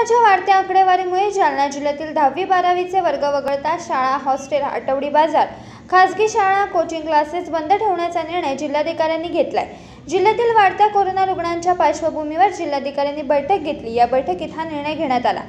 कोरोनाच्या वाढत्या आकडेवारीमुळे जालना जिल्ह्यातील दहावी बारावीचे वर्ग वगळता शाळा हॉस्टेल आठवडी बाजार खासगी शाळा कोचिंग क्लासेस बंद ठेवण्याचा निर्णय जिल्हाधिकाऱ्यांनी घेतलाय. जिल्ह्यातील वाढत्या कोरोना रुग्णांच्या पार्श्वभूमीवर जिल्हाधिकाऱ्यांनी बैठक घेतली. या बैठकीत हा निर्णय घेण्यात आला.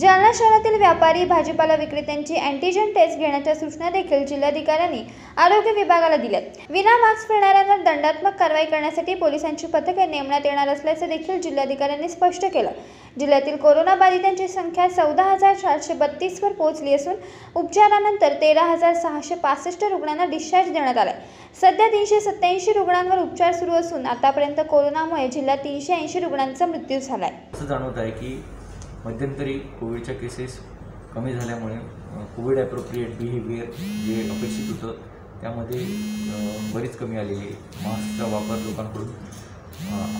जालना शहरातील व्यापारी भाजीपाला विक्रेत्यांची अँटीजन टेस्ट घेण्याच्या सूचना देखील जिल्हाधिकाऱ्यांनी आरोग्य विभागाला दिल्यात. विना मास्क फिरणाऱ्यांवर दंडात्मक कारवाई करण्यासाठी पोलिसांची पथके नेमण्यात येणार असल्याचे देखील जिल्हाधिकाऱ्यांनी स्पष्ट केलं. जिल्ह्यातील कोरोना बाधितांची संख्या चौदा हजार चारशे बत्तीसवर पोहोचली असून उपचारानंतर तेरा हजार सहाशे पासष्ट रुग्णांना डिस्चार्ज देण्यात आलाय. सध्या तीनशे सत्याऐंशी रुग्णांवर उपचार सुरू असून आतापर्यंत कोरोनामुळे जिल्ह्यात तीनशे ऐंशी रुग्णांचा मृत्यू झालाय. मध्यंतरी कोविडच्या केसेस कमी झाल्यामुळे कोविड ॲप्रोप्रिएट बिहेवियर जे अपेक्षित होतं त्यामध्ये बरीच कमी आलेली आहे. मास्कचा वापर लोकांकडून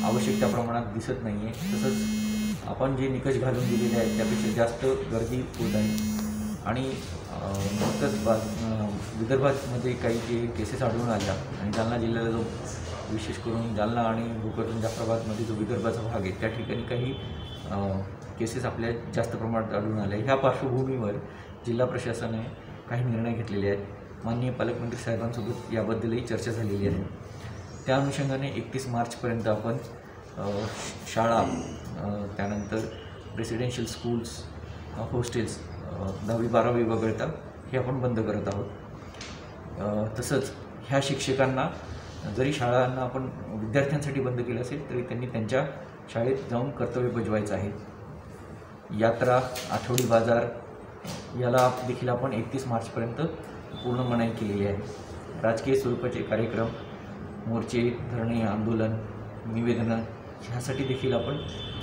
आवश्यक त्या प्रमाणात दिसत नाही आहे तसंच आपण जे निकष घालून दिलेले आहेत त्यापेक्षा जास्त गर्दी होत आहे. आणि नुकतंच बा विदर्भातमध्ये काही जे केसेस आढळून आल्या आणि जालना जिल्ह्याला जो विशेष करून जालना आणि भोकरदन जाफराबादमध्ये जो विदर्भाचा भाग आहे त्या ठिकाणी काही केसेस आपल्या जास्त प्रमाणात आढळून आल्या ह्या पार्श्वभूमीवर जिल्हा प्रशासनाने काही निर्णय घेतलेले आहेत. माननीय पालकमंत्री साहेबांसोबत याबद्दलही चर्चा झालेली आहे. त्या अनुषंगाने एकतीस मार्चपर्यंत आपण शाळा त्यानंतर रेसिडेन्शियल स्कूल्स हॉस्टेल्स दहावी बारावी वगळता हे आपण बंद करत आहोत. तसंच ह्या शिक्षकांना जरी शाळांना आपण विद्यार्थ्यांसाठी बंद केलं असेल तरी त्यांनी त्यांच्या शाळेत जाऊन कर्तव्य बजवायचं आहे. यात्रा आठवडी बाजार याला देखील आपण एकतीस मार्चपर्यंत पूर्ण मनाई केलेली आहे. राजकीय स्वरूपाचे कार्यक्रम मोर्चे धरणे आंदोलन निवेदनं ह्यासाठी देखील आपण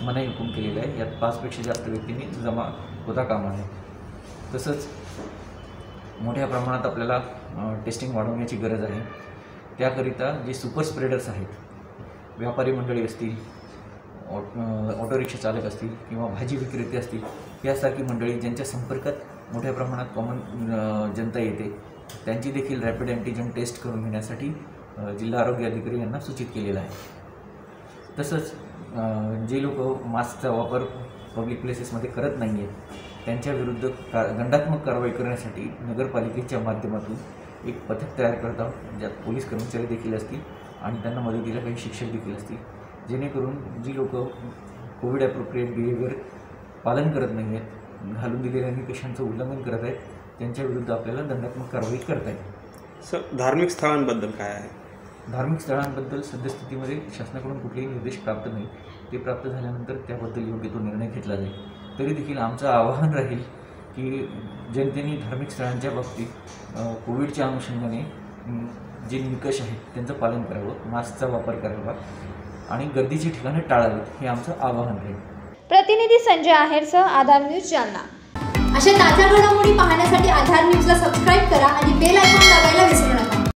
मनाई हुकूम केलेलं आहे. यात पाचपेक्षा जास्त व्यक्तींनी जमा होता कामा नये. तसंच मोठ्या प्रमाणात आपल्याला टेस्टिंग वाढवण्याची गरज आहे. त्याकरिता जे सुपर स्प्रेडर्स आहेत व्यापारी मंडळी असतील ऑट ऑटो रिक्षा चालक असतील किंवा भाजी विक्रेते असतील यासारखी मंडळी ज्यांच्या संपर्कात मोठ्या प्रमाणात कॉमन जनता येते त्यांची देखील रॅपिड अँटीजन टेस्ट करून घेण्यासाठी जिल्हा आरोग्य अधिकारी यांना सूचित केलेलं आहे. तसंच जे लोक मास्कचा वापर पब्लिक प्लेसेसमध्ये करत नाही आहेत त्यांच्या विरुद्ध का दंडात्मक कारवाई करण्यासाठी नगरपालिकेच्या माध्यमातून एक पथक तयार करत आहोत ज्यात पोलीस कर्मचारी देखील असतील आणि त्यांना मदतीला काही शिक्षक देखील असतील. जेणेकरून जी लोक कोविड ॲप्रोप्रिएट बिहेवियर पालन करत नाही आहेत घालून दिलेल्या निकषांचं उल्लंघन करत आहेत त्यांच्याविरुद्ध आपल्याला दंडात्मक कारवाई करता येईल. सर धार्मिक स्थळांबद्दल काय आहे? धार्मिक स्थळांबद्दल सद्यस्थितीमध्ये शासनाकडून कुठलेही निर्देश प्राप्त नाही ते प्राप्त झाल्यानंतर त्याबद्दल योग्य तो निर्णय घेतला जाईल. तरी देखील आमचं आवाहन राहील की जनतेने धार्मिक स्थळांच्या बाबतीत कोविडच्या अनुषंगाने जे निकष आहेत त्यांचं पालन करावं मास्कचा वापर करावा आणि गर्दीची ठिकाणं टाळावीत हे आमचं आवाहन राहील प्रतिनिधी संजय आहेरसह आधार न्यूज जालना. अशा ताज्या घडामोडी पाहण्यासाठी आधार न्यूजला सबस्क्राईब करा आणि बेल आयकॉन दाबायला विसरू नका.